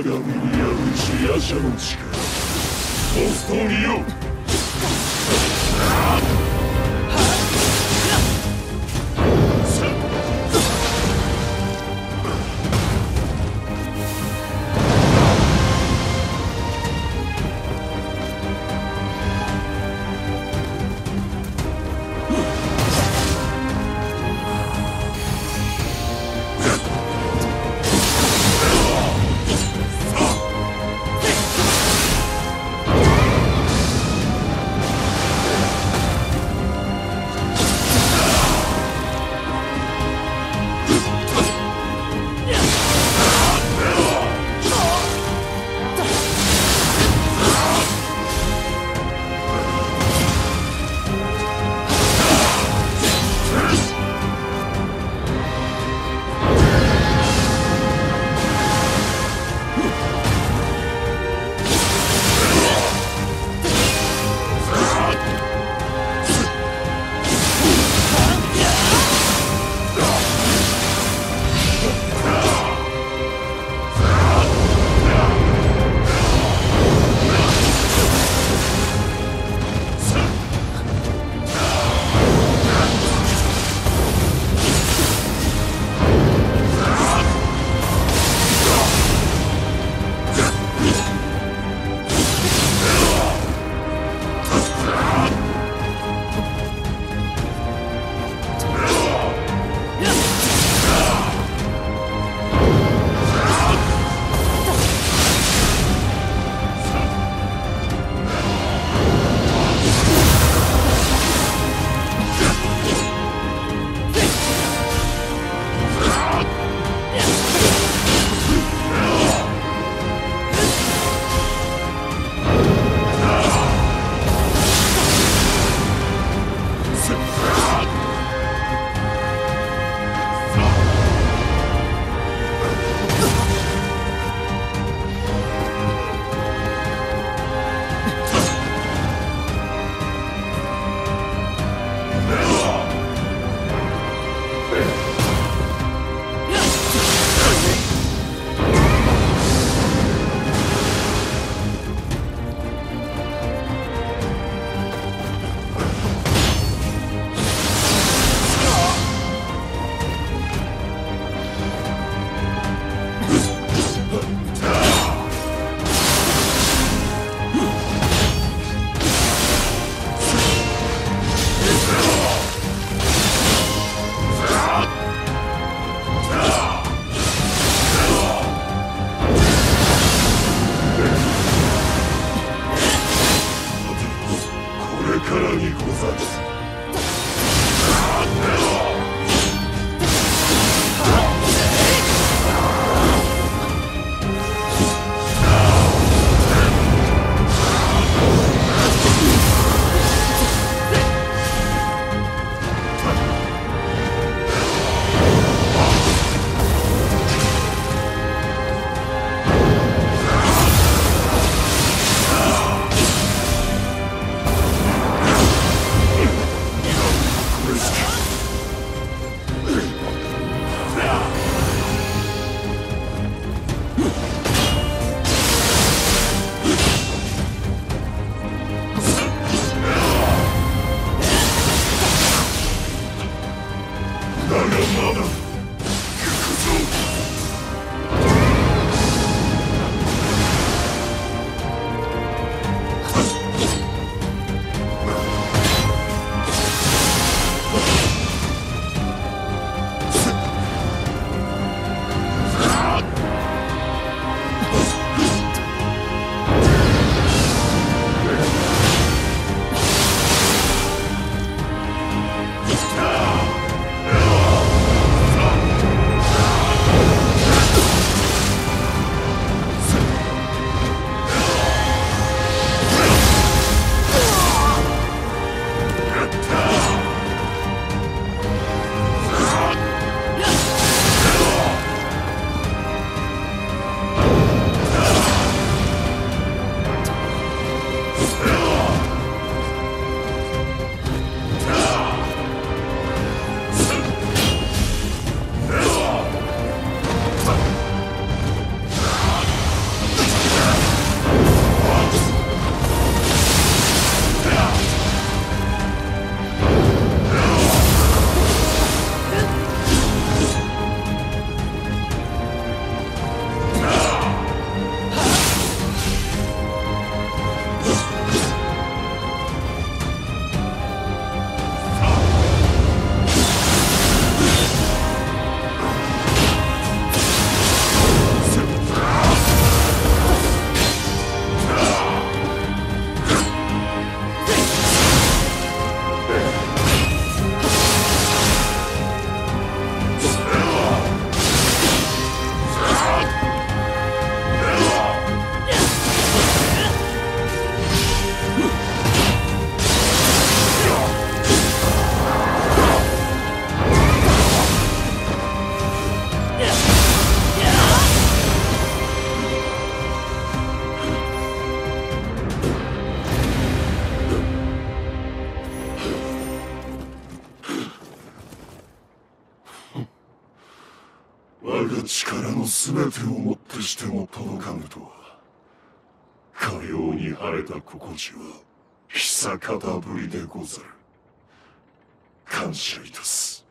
我が身に合う自夜者の力モストリオにござる。Hey! が力の全てをもってしても届かぬとは。かように晴れた心地は久方ぶりでござる。感謝いたす。